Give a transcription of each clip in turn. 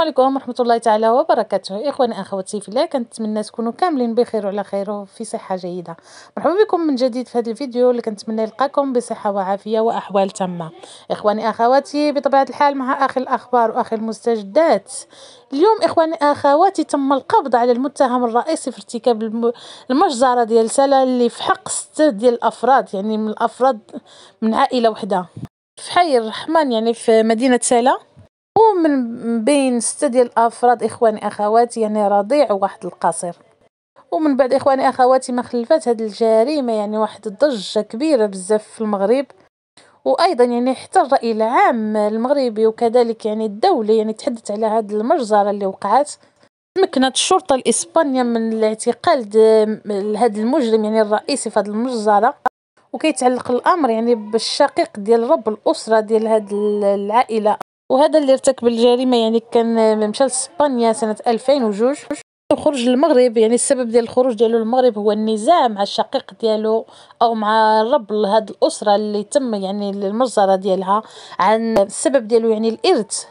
عليكم ورحمة الله تعالى وبركاته. إخواني أخواتي في الله كنتمنى تكونوا كاملين بخير وعلى خير وفي صحة جيدة. مرحبا بكم من جديد في هذا الفيديو اللي كنتمنى يلقاكم بصحة وعافية وأحوال تامة. إخواني أخواتي بطبيعة الحال مع آخر الأخبار وآخر المستجدات اليوم إخواني أخواتي تم القبض على المتهم الرئيسي في ارتكاب المجزرة ديال سلا اللي في حق ستة ديال الأفراد يعني من الأفراد من عائلة وحدة. في حي الرحمن يعني في مدينة سلا ومن بين ستة ديال الأفراد إخواني أخواتي يعني رضيع وواحد القصير. ومن بعد إخواني أخواتي ما خلفات هذه الجريمة يعني واحد الضجة كبيرة بزاف في المغرب. وأيضا يعني حتى الرأي العام المغربي وكذلك يعني الدولي يعني تحدث على هذه المجزرة اللي وقعت. تمكنت الشرطة الإسبانية من الاعتقال هذا المجرم يعني الرئيسي في هذه المجزرة. وكيتعلق الأمر يعني بالشقيق ديال رب الأسرة ديال هذه العائلة. وهذا اللي ارتكب الجريمة يعني كان مشى لإسبانيا سنة 2002 وخرج للمغرب يعني السبب ديال الخروج ديالو للمغرب هو النزاع مع الشقيق ديالو أو مع الرب لهاد الأسرة اللي تم يعني المجزرة ديالها عن السبب ديالو يعني الإرث.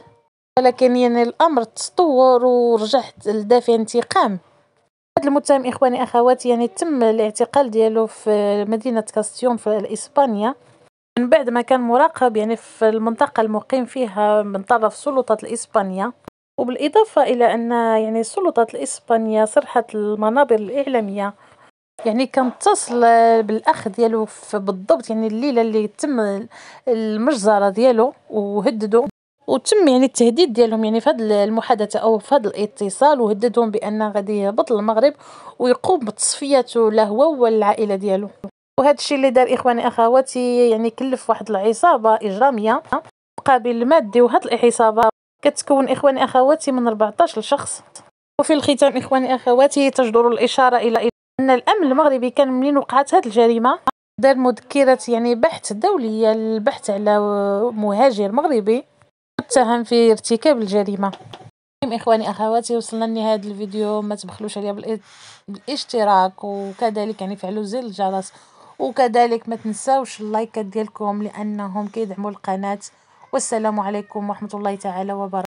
ولكن يعني الأمر تطور ورجعت لدافع انتقام. هذا المتهم إخواني أخواتي يعني تم الاعتقال ديالو في مدينة كاستيون في إسبانيا. من بعد ما كان مراقب يعني في المنطقة المقيم فيها من طرف السلطات الإسبانية. وبالإضافة إلى أن يعني السلطات الإسبانية صرحت المنابر الإعلامية يعني كان اتصل بالأخ ديالو بالضبط يعني الليلة اللي تم المجزرة ديالو وهددو. وتم يعني التهديد ديالهم يعني في هذه المحادثة أو في هذا الاتصال وهددهم بأن غادي يهبط للمغرب ويقوم بتصفيته له هو والعائلة ديالو. وهذا الشيء اللي دار إخواني أخواتي يعني كلف واحد العصابة إجرامية مقابل المادي وهاد العصابة كتكون إخواني أخواتي من 14 شخص وفي الختام إخواني أخواتي تجدر الإشارة إلى إن الأمن المغربي كان منين وقعت هذه الجريمة. دار مذكرة يعني بحث دوليه للبحث على مهاجر مغربي متهم في ارتكاب الجريمة. إخواني أخواتي وصلنا لنهاية الفيديو. ما تبخلوش عليا بالاشتراك وكذلك يعني فعلوا زر الجرس. وكذلك ما تنساوش اللايكات ديالكم لأنهم كيدعموا القناة. والسلام عليكم ورحمة الله تعالى وبركاته.